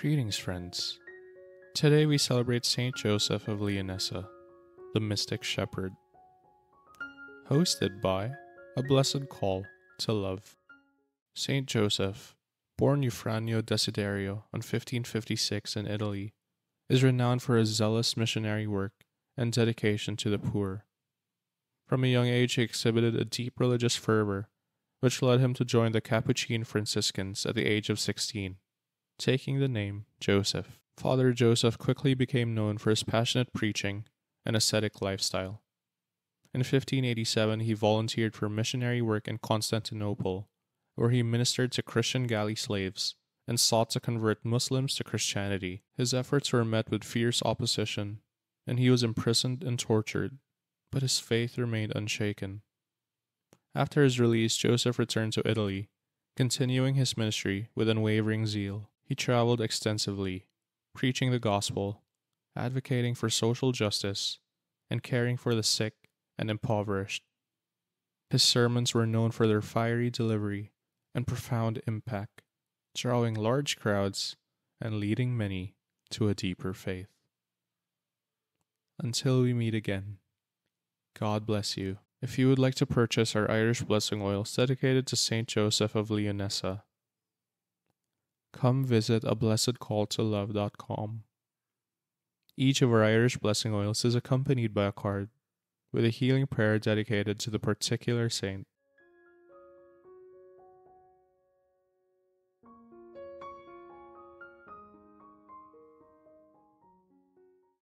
Greetings, friends. Today we celebrate Saint Joseph of Leonessa, the mystic shepherd. Hosted by A Blessed Call to Love. Saint Joseph, born Eufranio Desiderio on 1556 in Italy, is renowned for his zealous missionary work and dedication to the poor. From a young age, he exhibited a deep religious fervor, which led him to join the Capuchin Franciscans at the age of 16 taking the name Joseph. Father Joseph quickly became known for his passionate preaching and ascetic lifestyle. In 1587, he volunteered for missionary work in Constantinople, where he ministered to Christian galley slaves and sought to convert Muslims to Christianity. His efforts were met with fierce opposition, and he was imprisoned and tortured, but his faith remained unshaken. After his release, Joseph returned to Italy, continuing his ministry with unwavering zeal. He traveled extensively, preaching the gospel, advocating for social justice, and caring for the sick and impoverished. His sermons were known for their fiery delivery and profound impact, drawing large crowds and leading many to a deeper faith. Until we meet again, God bless you. If you would like to purchase our Irish blessing oils dedicated to Saint Joseph of Leonessa, come visit a blessed call to blessedcalltolove.com. Each of our Irish blessing oils is accompanied by a card with a healing prayer dedicated to the particular saint.